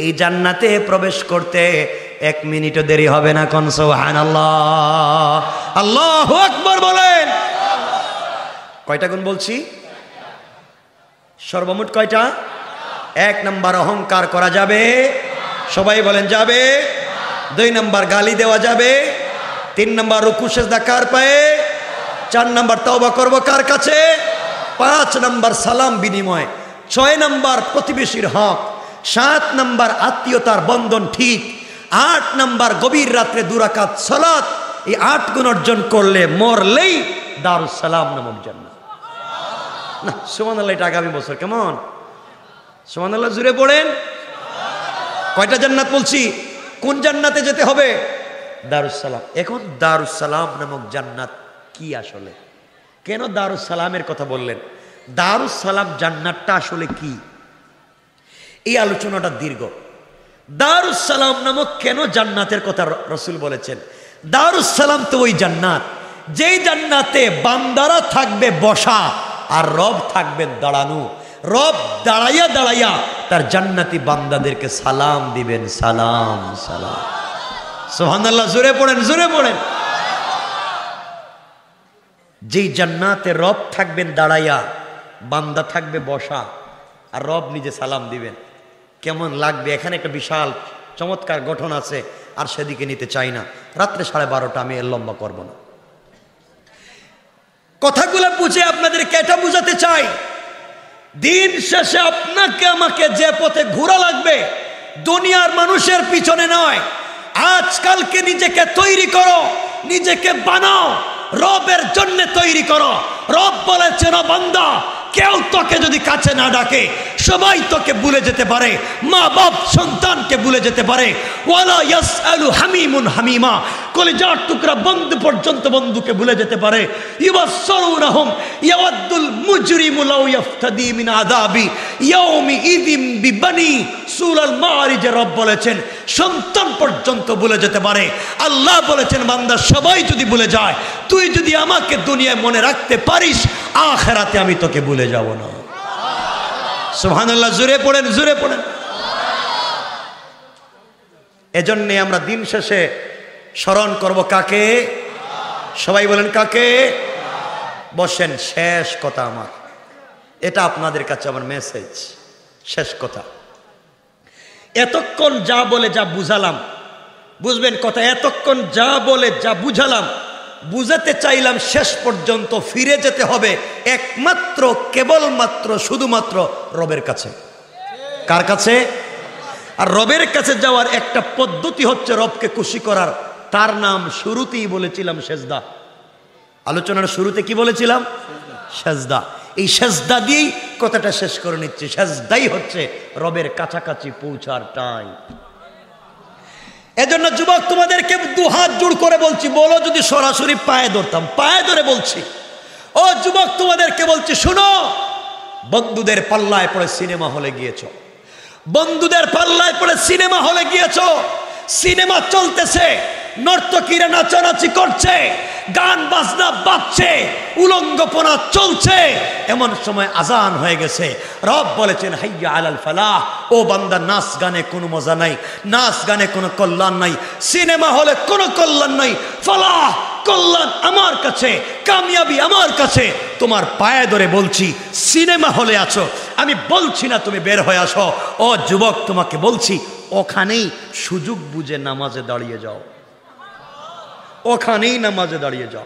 এই জান্নাতে প্রবেশ করতে এক মিনিটও দেরি হবে না, কোন সোহান আল্লাহ আল্লাহ আকবর বলেন। কয়টা গুণ বলছি? সর্বমোট কয়টা? এক নাম্বার অহংকার করা যাবে, সবাই বলেন যাবে। দুই নাম্বার গালি দেওয়া যাবে, তিন নাম্বার রুকু সেজদা কার পায়ে, চার নাম্বার তওবা করব কার কাছে, পাঁচ নাম্বার সালাম বিনিময়, ছয় নাম্বার প্রতিবেশীর হক সাত নাম্বার আত্মীয়তার বন্ধন ঠিক, আট নাম্বার গভীর রাত্রে দুরাকাত সালাত, এই আট গুণ অর্জন করলে মরলেই দারুস সালাম নামক জান্নাত। না সুমান আল্লাহ এটা আগামী বছর, কেমন? সুমান আল্লাহ জুড়ে পড়েন? কয়টা জান্নাত বলছি? কোন জান্নাতে যেতে হবে? দারুসালাম এখন দারুসালাম নামক জান্নাত কি আসলে? কেন দারুসালামের কথা বললেন? দারুসালাম জান্নাতটা আসলে কি? এই আলোচনাটা দীর্ঘ। দারুসালাম নামক কেন জান্নাতের কথা রসুল বলেছেন? দারুসালাম তো ওই জান্নাত। যেই জান্নাতে বান্দারা থাকবে বসা আর রব থাকবেন দাঁড়ানো। রব দাঁড়াইয়া দাঁড়াইয়া তার জান্নাতি বান্দাদেরকে সালাম দিবেন, সালাম সালাম। সোহানাল্লাহ জোরে পড়েন জোরে পড়েন। যেই জান্নাতে রব থাকবেন দাঁড়াইয়া, বান্দা থাকবে বসা আর রব নিজে সালাম দিবেন। কেমন লাগবে? এখানে একটা বিশাল চমৎকার গঠন আছে, আর সেদিকে নিতে চাই না। রাত্রে সাড়ে বারোটা আমি এর লম্বা করব না। কথাগুলো বুঝে আপনাদেরকে এটা বুঝাতে চাই। দিন শেষে আপনাকে আমাকে যে পথে ঘোরা লাগবে, দুনিয়ার মানুষের পিছনে নয়। আজকালকে নিজেকে তৈরি করো, নিজেকে বানাও, রবের জন্য তৈরি করো। রব বলেছেন বান্দা কেউ তোকে যদি কাছে না ডাকে, সবাই তোকে ভুলে যেতে পারে। মা বাপ, সন্তানকে ভুলে যেতে পারে। হামিমা টুকরা বন্ধু পর্যন্ত বন্ধুকে ভুলে যেতে পারে। বলেছেন, সন্তান পর্যন্ত ভুলে যেতে পারে। আল্লাহ বলেছেন, বান্দা, সবাই যদি ভুলে যায়, তুই যদি আমাকে দুনিয়ায় মনে রাখতে পারিস, আখেরাতে আমি তোকে ভুলে যাব না। সুবহানাল্লাহ, জুড়ে পড়েন জুড়ে পড়েন। এজন্যে আমরা দিন শেষে স্মরণ করব কাকে? সবাই বলেন, কাকে? বসেন, শেষ কথা আমার। এটা আপনাদের কাছে আমার মেসেজ শেষ কথা। এতক্ষণ যা বলে যা বুঝালাম। বুঝবেন কথা, এতক্ষণ যা বলে যা বুঝালাম বুঝাতে চাইলাম শেষ পর্যন্ত ফিরে যেতে হবে একমাত্র, কেবলমাত্র, শুধুমাত্র রবের কাছে। কার কাছে? আর রবের কাছে যাওয়ার একটা পদ্ধতি হচ্ছে রবকে খুশি করার। তার নাম শুরুতেই বলেছিলাম সেজদা। আলোচনার শুরুতে কি বলেছিলাম? সেজদা। এই সেজদা দিয়েই কথাটা শেষ করে নিচ্ছে। সেজদাই হচ্ছে রবের কাছাকাছি পৌঁছার টাইম এজন্য যুবক, তোমাদেরকে দু হাত জোড় করে বলছি, বলো যদি সরাসরি পায়ে ধরতাম। পায়ে ধরে বলছি। ও যুবক, তোমাদেরকে বলছি, শুনো, বন্ধুদের পাল্লায় পড়ে সিনেমা হলে গিয়েছ। বন্ধুদের পাল্লায় পড়ে সিনেমা হলে গিয়েছ। সিনেমা চলতেছে। নর্তকীরা নাচানাচি করছে, গান বাজনা বাজছে, উলঙ্গপনা চলছে। এমন সময় আজান হয়ে গেছে। রব বলেছেন, হাইয়া আলাল ফালাহ। ও বান্দা, নাচ গানে কোনো মজা নাই, নাচ গানে কোনো কল্যাণ নাই, সিনেমা হলে কোনো কল্যাণ নাই। ফালাহ, কল্যাণ আমার কাছে, কামিয়াবি আমার কাছে। তোমার পায়ে ধরে বলছি, সিনেমা হলে আছো। আমি বলছি না, তুমি বের হয়ে আসো। ও যুবক, তোমাকে বলছি, ওখানেই সুযোগ বুঝে নামাজে দাঁড়িয়ে যাও। ওখানেই নামাজে দাঁড়িয়ে যাও।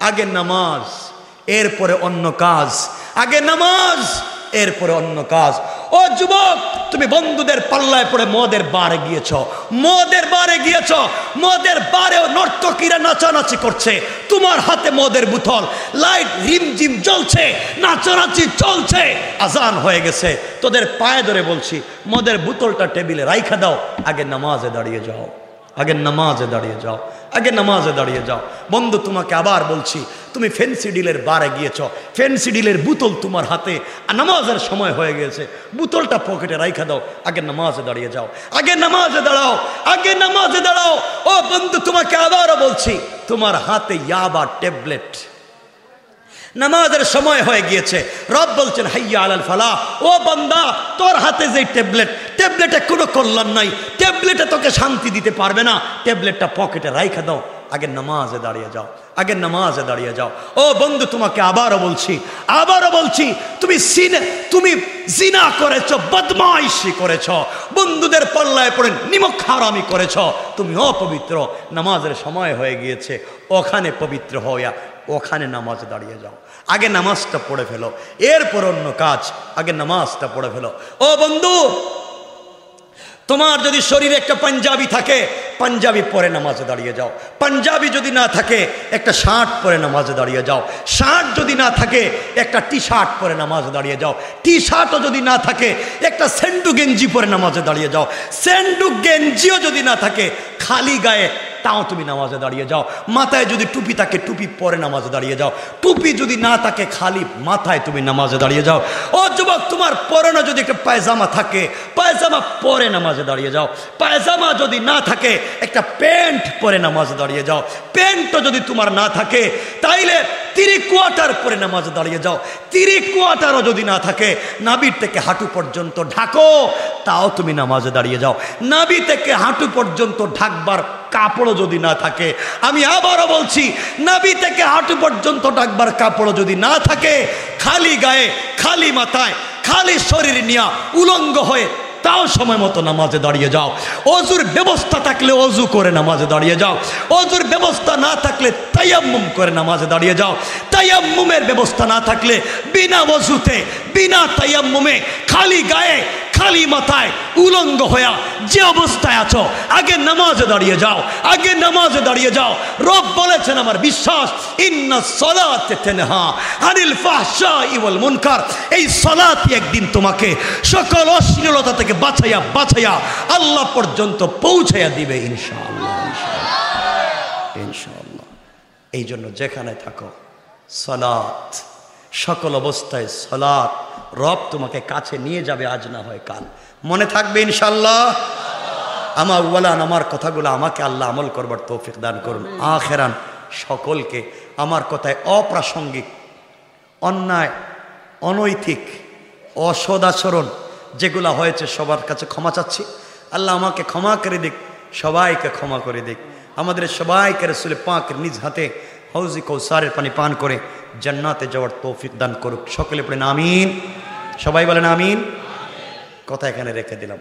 আগে নামাজ, এরপরে অন্য কাজ। আগে নামাজ, এরপরে অন্য কাজ। ও যুবক, তুমি বন্ধুদের পাল্লায় পড়ে মদের বারে গিয়েছ। মদের বারে গিয়েছ। মদের বারেও নর্তকীরা নাচানাচি করছে। তোমার হাতে মদের বোতল। লাইট রিমঝিম জ্বলছে। নাচানাচি চলছে। আজান হয়ে গেছে। তোদের পায়ে ধরে বলছি, মদের বোতলটা টেবিলে রাইখা দাও। আগে নামাজে দাঁড়িয়ে যাও। আগে নামাজে দাঁড়িয়ে যাও, আগে নামাজে দাঁড়িয়ে যাও। বন্ধু, তোমাকে আবার বলছি, তুমি ফেন্সি ডিলের বারে গিয়েছ, ফেন্সি ডিলের বোতল তোমার হাতে, আর নামাজের সময় হয়ে গেছে বোতলটা পকেটে রাইখা দাও, আগে নামাজে দাঁড়িয়ে যাও, আগে নামাজে দাঁড়াও, আগে নামাজে দাঁড়াও। ও বন্ধু, তোমাকে আবারও বলছি, তোমার হাতে ইয়াবা ট্যাবলেট। নামাজের সময় হয়ে গিয়েছে। রব বলছেন, হাইয়া আলাল ফালা ও বান্দা, তোর হাতে যে ট্যাবলেট, ট্যাবলেটে কোনো কল্যাণ নাই। ট্যাবলেটে তোকে শান্তি দিতে পারবে না। ট্যাবলেটটা পকেটে রাইখা দাও। আগে নামাজে দাঁড়িয়ে যাও। আগে নামাজে দাঁড়িয়ে যাও। ও বন্ধু, তোমাকে আবারও বলছি আবারও বলছি, তুমি সিনে, তুমি জিনা করেছ, বদমাইশি করেছ। বন্ধুদের পাল্লায় পড়ে নিমক হারামি করেছ। তুমি অপবিত্র। নামাজের সময় হয়ে গিয়েছে। ওখানে পবিত্র হইয়া ওখানে নামাজ দাঁড়িয়ে যাও। আগে নামাজটা পড়ে ফেলো। এরপর অন্য কাজ, আগে নামাজটা পড়ে ফেলো। ও বন্ধু, তোমার যদি শরীরে একটা পাঞ্জাবি থাকে পাঞ্জাবি পরে নামাজে দাঁড়িয়ে যাও। পাঞ্জাবি যদি না থাকে, একটা শার্ট পরে নামাজে দাঁড়িয়ে যাও। শার্ট যদি না থাকে, একটা টি শার্ট পরে নামাজে দাঁড়িয়ে যাও। টি শার্টও যদি না থাকে, একটা সেন্ডু গেঞ্জি পরে নামাজে দাঁড়িয়ে যাও। সেন্ডু গেঞ্জিও যদি না থাকে, খালি গায়ে তাও তুমি নামাজে দাঁড়িয়ে যাও। মাথায় যদি টুপি থাকে, টুপি পরে নামাজে দাঁড়িয়ে যাও। টুপি যদি না থাকে, খালি মাথায় তুমি নামাজে দাঁড়িয়ে যাও। ও যুবক, তোমার পরনে যদি একটা পায়জামা থাকে, পায়জামা পরে নামাজে দাঁড়িয়ে যাও। পায়জামা যদি না থাকে একটা প্যান্ট পরে নামাজ দাঁড়িয়ে যাও। প্যান্টও যদি তোমার না থাকে, তাইলে তিরি কোয়াটার পরে নামাজ দাঁড়িয়ে যাও। তিরি কোয়ার্টারও যদি না থাকে, নাবির থেকে হাঁটু পর্যন্ত ঢাকো, তাও তুমি নামাজে দাঁড়িয়ে যাও। নাবি থেকে হাঁটু পর্যন্ত ঢাকবার কাপড়ও যদি না থাকে, আমি আবারও বলছি, নাবি থেকে হাঁটু পর্যন্ত ঢাকবার কাপড়ও যদি না থাকে, খালি গায়ে, খালি মাথায়, খালি শরীর নিয়া উলঙ্গ হয়ে তাও সময় মতো নামাজে দাঁড়িয়ে যাও। অজুর ব্যবস্থা থাকলে অজু করে নামাজে দাঁড়িয়ে যাও। অজুর ব্যবস্থা না থাকলে তাইয়াম্মুম করে নামাজে দাঁড়িয়ে যাও। তাইয়াম্মুমের ব্যবস্থা না থাকলে বিনা অজুতে, বিনা তাইয়াম্মুমে খালি গায়ে খালি মাথায় উলঙ্গ হইয়া যে অবস্থায় আছো, আগে নামাজে দাঁড়িয়ে যাও, আগে নামাজে দাঁড়িয়ে যাও। রব বলেছেন আমার বিশ্বাস, ইন্না সলাতে তেনহা আনিল ফাহশা ইওয়াল মুনকার। এই সলাতি একদিন তোমাকে সকল অশ্লীলতা থেকে বাছাইয়া বাছাইয়া আল্লাহ পর্যন্ত পৌঁছাইয়া দিবে, ইনশাআল্লাহ ইনশাআল্লাহ এই জন্য যেখানে থাকো সলাত সকল অবস্থায় সলাত রব তোমাকে কাছে নিয়ে যাবে আজ না হয় কাল। মনে থাকবে ইনশাল্লাহ? আমার ওয়ালান, আমার কথাগুলো আমাকে আল্লাহ আমল করবার তৌফিক দান করুন। আখেরান সকলকে আমার কথায় অপ্রাসঙ্গিক, অন্যায়, অনৈতিক অসদাচরণ যেগুলো হয়েছে সবার কাছে ক্ষমা চাচ্ছি। আল্লাহ আমাকে ক্ষমা করে দিক, সবাইকে ক্ষমা করে দিক। আমাদের সবাইকে রসুল পাঁকের নিজ হাতে হৌজি কৌসারের পানি পান করে জান্নাতে যাওয়ার তৌফিক দান করুক। সকলে পড়েন আমিন। সবাই বলেন, আমিন। কথা এখানে রেখে দিলাম।